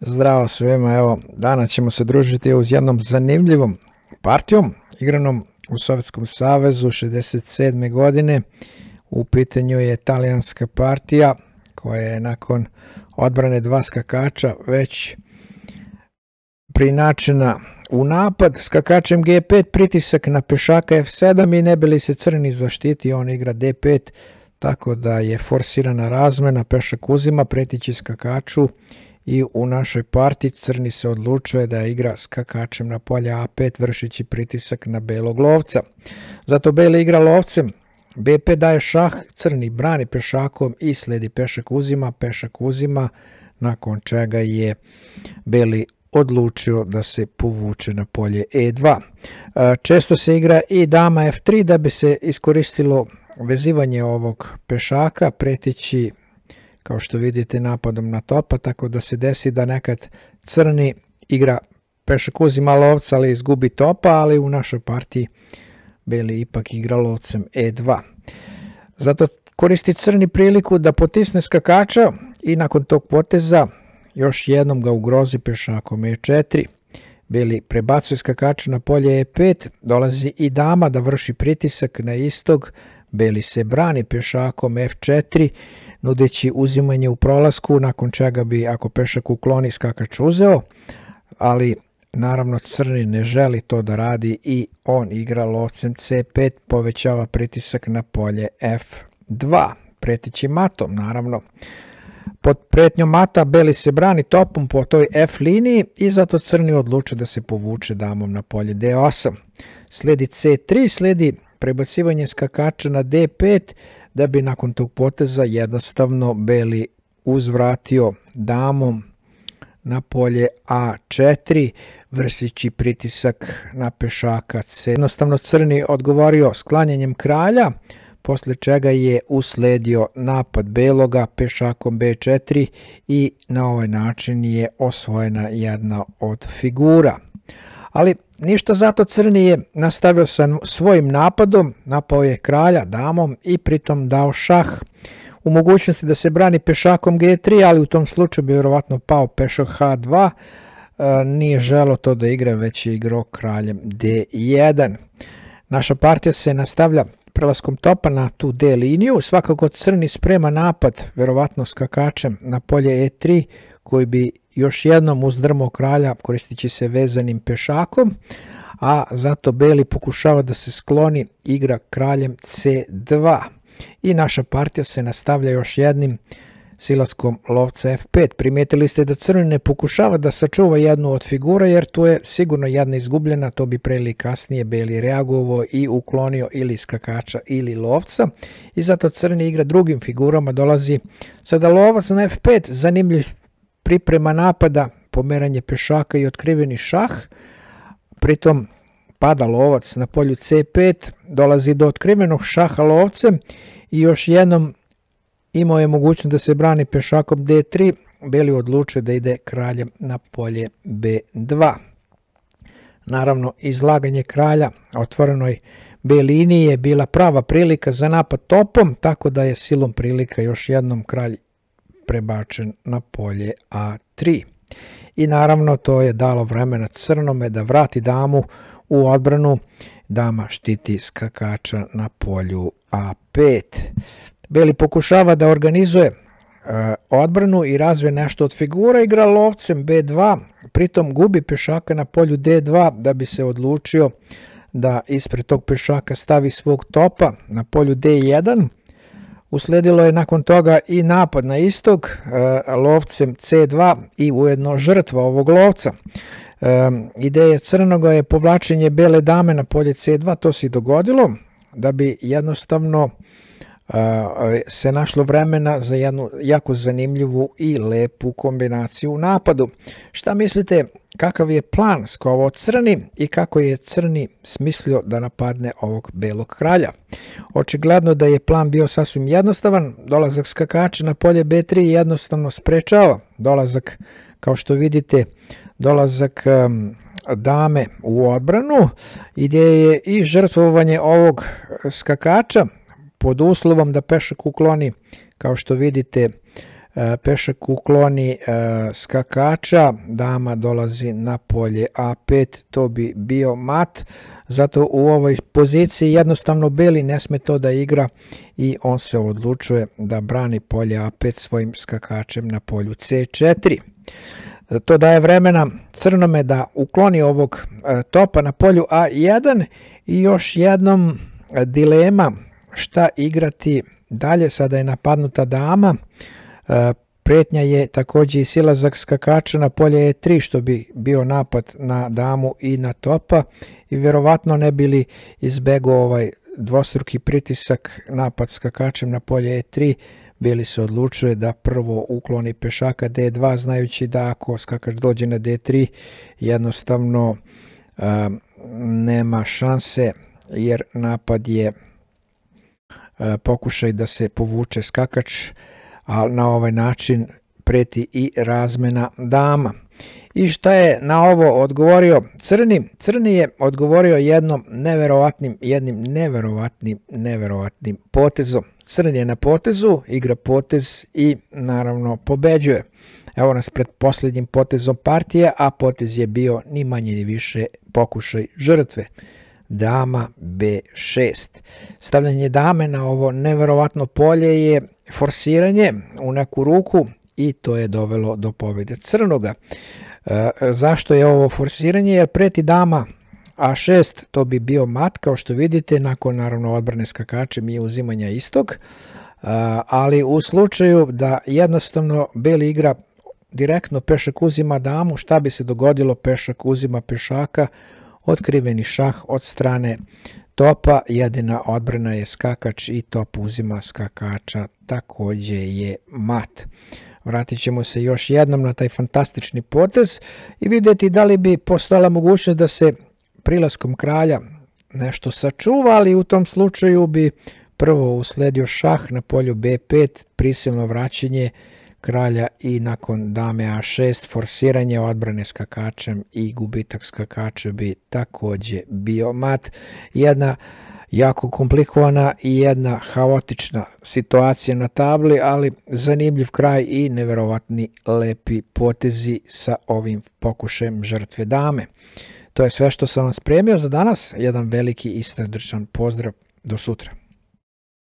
Zdravo svima, evo, danas ćemo se družiti uz jednom zanimljivom partijom, igranom u Sovjetskom savezu 67. godine. U pitanju je talijanska partija koja je nakon odbrane dva skakača već prinačena u napad skakačem G5, pritisak na pešaka F7 i ne bi li se crni zaštiti, on igra D5, tako da je forsirana razmena, pešak uzima, pretići skakaču i u našoj partiji crni se odlučuje da igra skakačem na polje A5 vršići pritisak na belog lovca. Zato beli igra lovcem, B5 daje šah, crni brani pešakom i sledi pešak uzima, pešak uzima, nakon čega je beli odlučio da se povuče na polje E2. Često se igra i dama F3 da bi se iskoristilo vezivanje ovog pešaka, pretići kao što vidite napadom na topa, tako da se desi da nekad crni igra pešak uzima lovca, ali izgubi topa, ali u našoj partiji beli ipak igra lovcem E2. Zato koristi crni priliku da potisne skakača i nakon tog poteza još jednom ga ugrozi pešakom E4. Beli prebacuje skakača na polje E5, dolazi i dama da vrši pritisak na istog, Beli se brani pešakom F4, nudeći uzimanje u prolasku, nakon čega bi, ako pešak ukloni, skakač uzeo, ali naravno crni ne želi to da radi i on igra lovcem C5, povećava pritisak na polje F2, pretići matom, naravno. Pod pretnjom mata beli se brani topom po toj F liniji i zato crni odluče da se povuče damom na polje D8. Sledi C3, sledi prebacivanje skakača na D5, da bi nakon tog poteza jednostavno beli uzvratio damom na polje A4, vrsići pritisak na pešaka C. Jednostavno crni odgovorio sklanjanjem kralja, posle čega je usledio napad beloga pešakom B4 i na ovaj način je osvojena jedna od figura. Ali Ništa zato Crni je nastavio sa svojim napadom, napao je kralja damom i pritom dao šah u mogućnosti da se brani pešakom G3, ali u tom slučaju bi vjerovatno pao pešak H2, e, nije želo to da igra, već je igrao kraljem D1. Naša partija se nastavlja prelaskom topa na tu D liniju, svakako crni sprema napad, verovatno skakačem na polje E3, koji bi još jednom uzdrmo kralja koristići se vezanim pešakom, a zato beli pokušava da se skloni igra kraljem C2 i naša partija se nastavlja još jednim silaskom lovca F5. Primetili ste da crni ne pokušava da sačuva jednu od figura jer tu je sigurno jedna izgubljena, to bi pre ili kasnije beli reagovao i uklonio ili skakača ili lovca i zato crni igra drugim figurama, dolazi sada lovac na F5, zanimljiv priprema napada, pomeranje pešaka i otkriveni šah, pritom pada lovac na polju C5, dolazi do otkrivenog šaha lovcem i još jednom imao je mogućnost da se brani pešakom D3, Beli odlučuje da ide kraljem na polje B2. Naravno, izlaganje kralja otvorenoj B liniji je bila prava prilika za napad topom, tako da je silom prilika još jednom kralj prebačen na polje A3. I naravno to je dalo vremena crnome da vrati damu u odbranu. Dama štiti skakača na polju A5. Beli pokušava da organizuje e, odbranu i razve nešto od figura, igra lovcem B2, pritom gubi pešaka na polju D2 da bi se odlučio da ispred tog pešaka stavi svog topa na polju D1, Usledilo je nakon toga i napad na istog e, lovcem C2 i ujedno žrtva ovog lovca. E, ideja crnoga je povlačenje bele dame na polje C2, to se i dogodilo, da bi jednostavno se našlo vremena za jednu jako zanimljivu i lepu kombinaciju u napadu. Šta mislite, kakav je plan skovao crni i kako je crni smislio da napadne ovog belog kralja? Očigledno da je plan bio sasvim jednostavan, dolazak skakača na polje B3 jednostavno sprečava dolazak, kao što vidite, dolazak dame u odbranu, ideje je i žrtvovanje ovog skakača, pod uslovom da pešak ukloni, kao što vidite, e, pešak ukloni e, skakača, dama dolazi na polje A5, to bi bio mat, zato u ovoj poziciji jednostavno beli ne sme to da igra i on se odlučuje da brani polje A5 svojim skakačem na polju C4. To daje vremena crnome da ukloni ovog topa na polju A1 i još jednom dilema šta igrati. Dalje, sada je napadnuta dama, e, pretnja je takođe i silazak skakača na polje E3 što bi bio napad na damu i na topa. I verovatno ne bili izbego ovaj dvostruki pritisak napad skakačem na polje E3 Bili se odlučuje da prvo ukloni pešaka D2 znajući da ako skakač dođe na D3 jednostavno a, nema šanse jer napad je E, pokušaj da se povuče skakač, a na ovaj način preti i razmena dama. I šta je na ovo odgovorio Crni? Crni je odgovorio jednom neverovatnim, jednim neverovatnim, neverovatnim potezom. Crni je na potezu, igra potez i naravno pobeđuje. Evo nas pred posljednjim potezom partije, a potez je bio ni manje ni više pokušaj žrtve dama B6. Stavljanje dame na ovo neverovatno polje je forsiranje u neku ruku i to je dovelo do pobjede crnoga. E, zašto je ovo forsiranje? Jer preti dama A6, to bi bio mat, kao što vidite, nakon naravno odbrane skakačem i uzimanja istog, e, ali u slučaju da jednostavno beli igra direktno pešak uzima damu, šta bi se dogodilo pešak uzima pešaka, otkriveni šah od strane topa, jedina odbrana je skakač i top uzima skakača, takođe je mat. Vratit ćemo se još jednom na taj fantastični potez i videti da li bi postojala mogućnost da se prilaskom kralja nešto sačuva, ali u tom slučaju bi prvo usledio šah na polju B5, prisilno vraćanje kralja i nakon dame A6 forsiranje odbrane skakačem i gubitak skakača bi takođe bio mat. Jedna jako komplikovana i jedna haotična situacija na tabli, ali zanimljiv kraj i neverovatni lepi potezi sa ovim pokušajem žrtve dame. To je sve što sam vam spremio za danas. Jedan veliki i pozdrav. Do sutra.